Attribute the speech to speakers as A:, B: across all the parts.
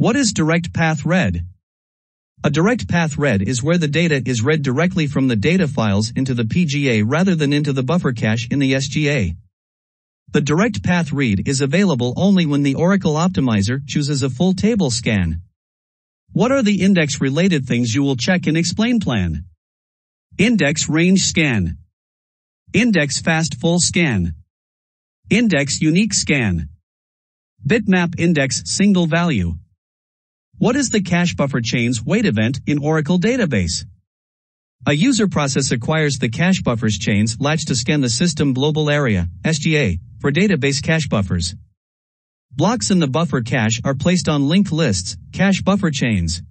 A: What is direct path read? A direct path read is where the data is read directly from the data files into the PGA rather than into the buffer cache in the SGA. The direct path read is available only when the Oracle Optimizer chooses a full table scan. What are the index related things you will check in Explain Plan? Index range scan. Index fast full scan. Index unique scan. Bitmap index single value. What is the cache buffer chains wait event in Oracle database? A user process acquires the cache buffers chains latch to scan the system global area, SGA, for database cache buffers. Blocks in the buffer cache are placed on linked lists, cache buffer chains.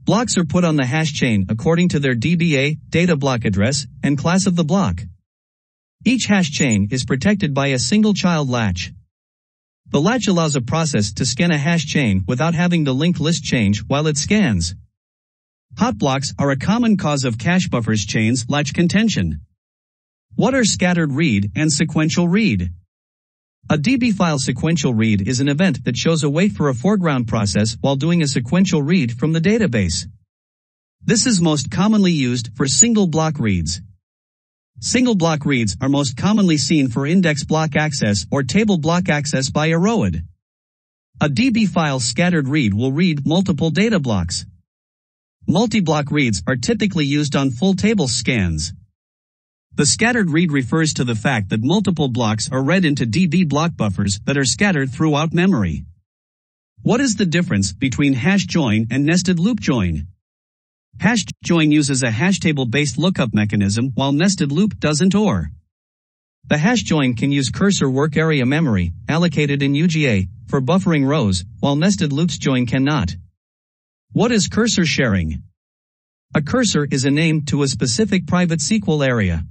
A: Blocks are put on the hash chain according to their DBA, data block address, and class of the block. Each hash chain is protected by a single child latch. The latch allows a process to scan a hash chain without having the linked list change while it scans. Hot blocks are a common cause of cache buffers chains latch contention. What are scattered read and sequential read? A DB file sequential read is an event that shows a wait for a foreground process while doing a sequential read from the database. This is most commonly used for single block reads. Single block reads are most commonly seen for index block access or table block access by a ROWID. A DB file scattered read will read multiple data blocks. Multi-block reads are typically used on full table scans. The scattered read refers to the fact that multiple blocks are read into DB block buffers that are scattered throughout memory. What is the difference between hash join and nested loop join? Hash join uses a hash table based lookup mechanism while nested loop doesn't or. The hash join can use cursor work area memory, allocated in UGA, for buffering rows, while nested loops join cannot. What is cursor sharing? A cursor is a name to a specific private SQL area.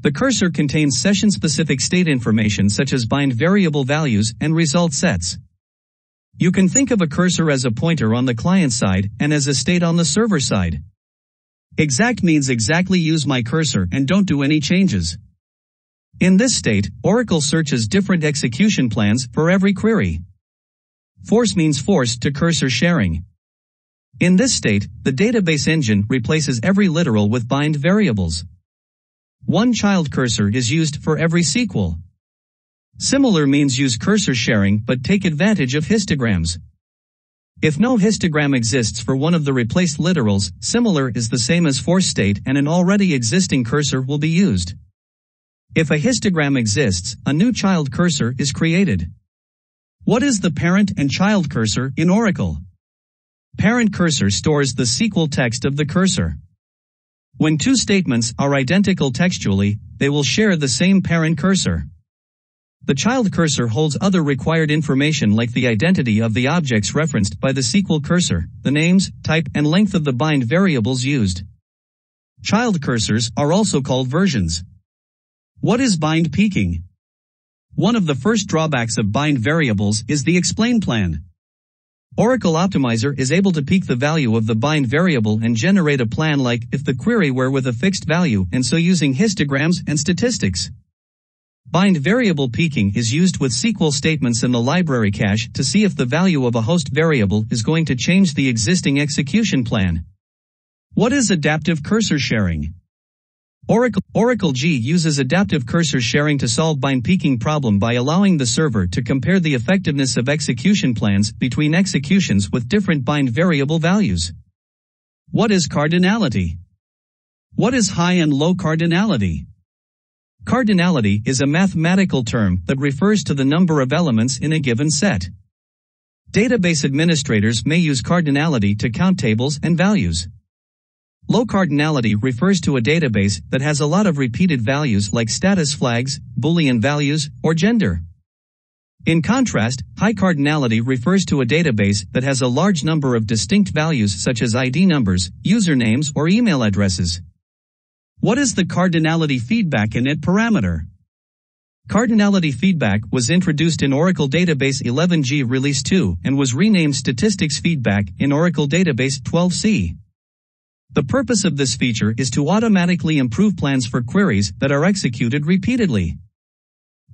A: The cursor contains session-specific state information such as bind variable values and result sets. You can think of a cursor as a pointer on the client side and as a state on the server side. Exact means exactly use my cursor and don't do any changes. In this state, Oracle searches different execution plans for every query. Force means force to cursor sharing. In this state, the database engine replaces every literal with bind variables. One child cursor is used for every SQL. Similar means use cursor sharing but take advantage of histograms. If no histogram exists for one of the replaced literals, similar is the same as force state and an already existing cursor will be used. If a histogram exists, a new child cursor is created. What is the parent and child cursor in Oracle? Parent cursor stores the SQL text of the cursor. When two statements are identical textually, they will share the same parent cursor. The child cursor holds other required information like the identity of the objects referenced by the SQL cursor, the names, type, and length of the bind variables used. Child cursors are also called versions. What is bind peeking? One of the first drawbacks of bind variables is the explain plan. Oracle Optimizer is able to peek the value of the bind variable and generate a plan like if the query were with a fixed value and so using histograms and statistics. Bind variable peeking is used with SQL statements in the library cache to see if the value of a host variable is going to change the existing execution plan. What is adaptive cursor sharing? Oracle, Oracle G uses adaptive cursor sharing to solve bind peeking problem by allowing the server to compare the effectiveness of execution plans between executions with different bind variable values. What is cardinality? What is high and low cardinality? Cardinality is a mathematical term that refers to the number of elements in a given set. Database administrators may use cardinality to count tables and values. Low cardinality refers to a database that has a lot of repeated values like status flags, boolean values, or gender. In contrast, high cardinality refers to a database that has a large number of distinct values such as ID numbers, usernames, or email addresses. What is the cardinality feedback init parameter? Cardinality feedback was introduced in Oracle Database 11g Release 2 and was renamed Statistics Feedback in Oracle Database 12c. The purpose of this feature is to automatically improve plans for queries that are executed repeatedly,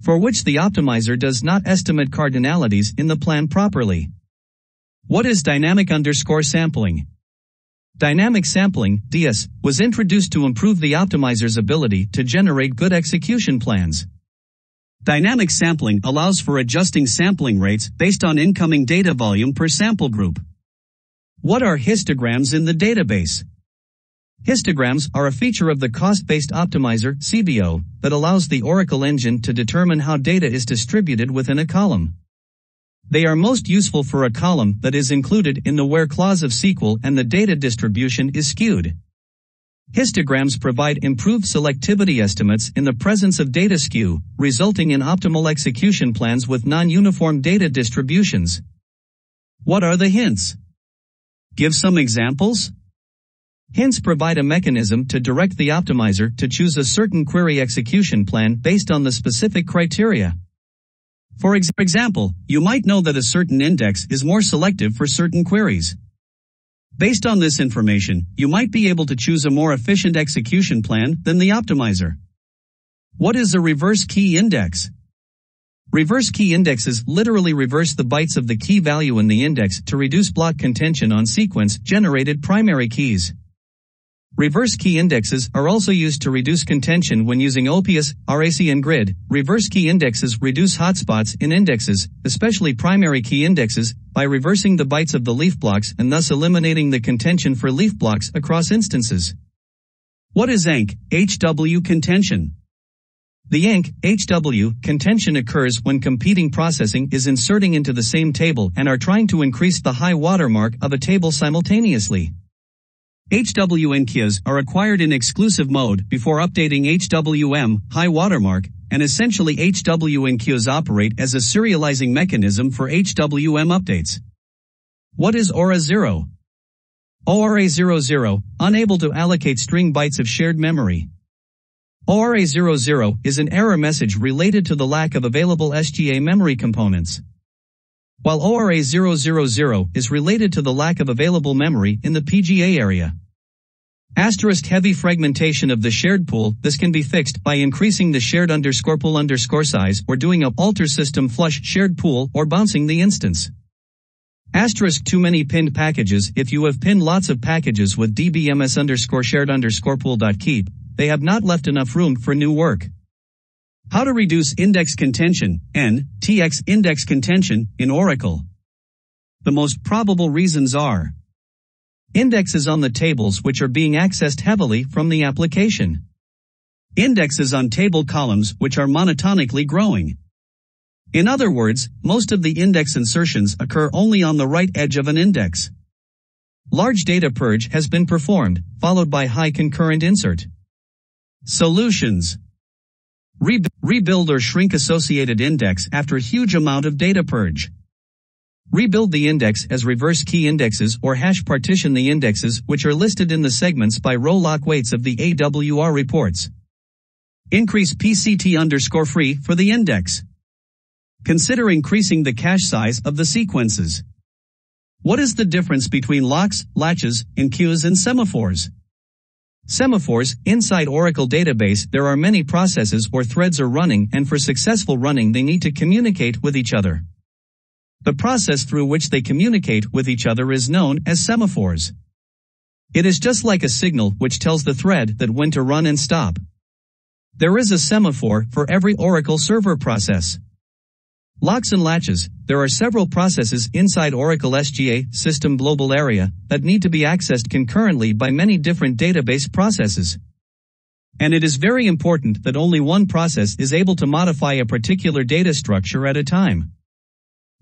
A: for which the optimizer does not estimate cardinalities in the plan properly. What is dynamic underscore sampling? Dynamic sampling, DS, was introduced to improve the optimizer's ability to generate good execution plans. Dynamic sampling allows for adjusting sampling rates based on incoming data volume per sample group. What are histograms in the database? Histograms are a feature of the cost-based optimizer CBO that allows the Oracle engine to determine how data is distributed within a column. They are most useful for a column that is included in the where clause of SQL and the data distribution is skewed. Histograms provide improved selectivity estimates in the presence of data skew, resulting in optimal execution plans with non-uniform data distributions. What are the hints? Give some examples? Hints provide a mechanism to direct the optimizer to choose a certain query execution plan based on the specific criteria. For ex- example, you might know that a certain index is more selective for certain queries. Based on this information, you might be able to choose a more efficient execution plan than the optimizer. What is a reverse key index? Reverse key indexes literally reverse the bytes of the key value in the index to reduce block contention on sequence generated primary keys. Reverse key indexes are also used to reduce contention when using OPS, RAC and GRID. Reverse key indexes reduce hotspots in indexes, especially primary key indexes, by reversing the bytes of the leaf blocks and thus eliminating the contention for leaf blocks across instances. What is ENQ, HW contention? The ENQ, HW, contention occurs when competing processing is inserting into the same table and are trying to increase the high watermark of a table simultaneously. HW enqueues are acquired in exclusive mode before updating HWM, high watermark, and essentially HW enqueues operate as a serializing mechanism for HWM updates. What is ORA 0? ORA 00, unable to allocate string bytes of shared memory. ORA 00 is an error message related to the lack of available SGA memory components. While ORA 000 is related to the lack of available memory in the PGA area. Asterisk heavy fragmentation of the shared pool, this can be fixed by increasing the shared underscore pool underscore size or doing a alter system flush shared pool or bouncing the instance. Asterisk too many pinned packages, if you have pinned lots of packages with dbms underscore shared underscore pool dot keep, they have not left enough room for new work. How to reduce index contention, N, TX index contention, in Oracle. The most probable reasons are indexes on the tables which are being accessed heavily from the application. Indexes on table columns which are monotonically growing. In other words, most of the index insertions occur only on the right edge of an index. Large data purge has been performed, followed by high concurrent insert. Solutions Re- rebuild or shrink associated index after a huge amount of data purge. Rebuild the index as reverse key indexes or hash partition the indexes which are listed in the segments by row lock waits of the AWR reports. Increase PCT underscore free for the index. Consider increasing the cache size of the sequences. What is the difference between locks, latches, and queues and semaphores? Semaphores, inside Oracle database there are many processes or threads are running and for successful running they need to communicate with each other. The process through which they communicate with each other is known as semaphores. It is just like a signal which tells the thread that when to run and stop. There is a semaphore for every Oracle server process. Locks and latches, there are several processes inside Oracle SGA system global area that need to be accessed concurrently by many different database processes. And it is very important that only one process is able to modify a particular data structure at a time.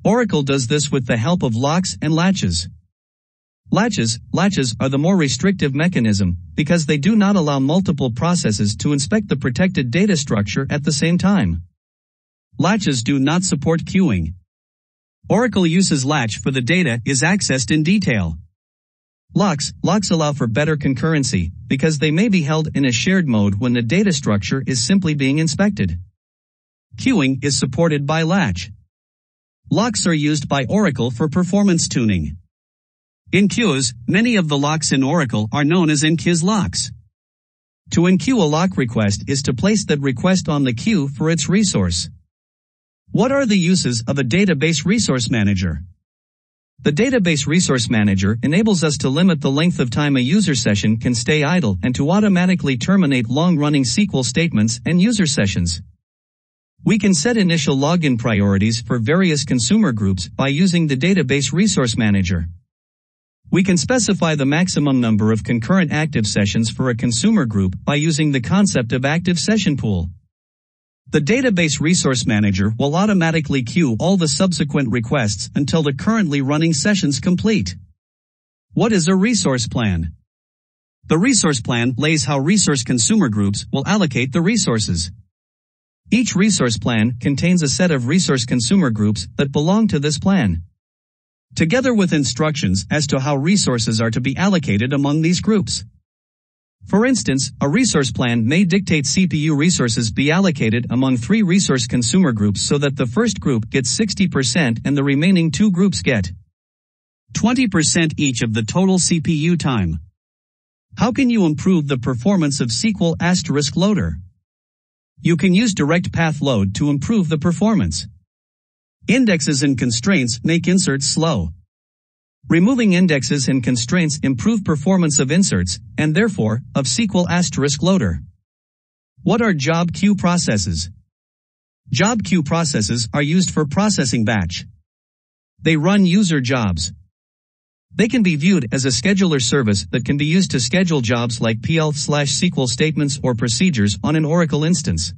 A: Oracle does this with the help of locks and latches. Latches, latches are the more restrictive mechanism because they do not allow multiple processes to inspect the protected data structure at the same time. Latches do not support queuing. Oracle uses latch for the data is accessed in detail. Locks, locks allow for better concurrency because they may be held in a shared mode when the data structure is simply being inspected. Queuing is supported by latch. Locks are used by Oracle for performance tuning. Enqueues, many of the locks in Oracle are known as enqueues locks. To enqueue a lock request is to place that request on the queue for its resource. What are the uses of a database resource manager? The Database Resource Manager enables us to limit the length of time a user session can stay idle and to automatically terminate long-running SQL statements and user sessions. We can set initial login priorities for various consumer groups by using the Database Resource Manager. We can specify the maximum number of concurrent active sessions for a consumer group by using the concept of active session pool. The Database Resource Manager will automatically queue all the subsequent requests until the currently running sessions complete. What is a resource plan? The resource plan lays how resource consumer groups will allocate the resources. Each resource plan contains a set of resource consumer groups that belong to this plan. Together with instructions as to how resources are to be allocated among these groups. For instance, a resource plan may dictate CPU resources be allocated among three resource consumer groups so that the first group gets 60% and the remaining two groups get 20% each of the total CPU time. How can you improve the performance of SQL asterisk loader? You can use direct path load to improve the performance. Indexes and constraints make inserts slow. Removing indexes and constraints improve performance of inserts, and therefore, of SQL asterisk loader. What are job queue processes? Job queue processes are used for processing batch. They run user jobs. They can be viewed as a scheduler service that can be used to schedule jobs like PL slash SQL statements or procedures on an Oracle instance.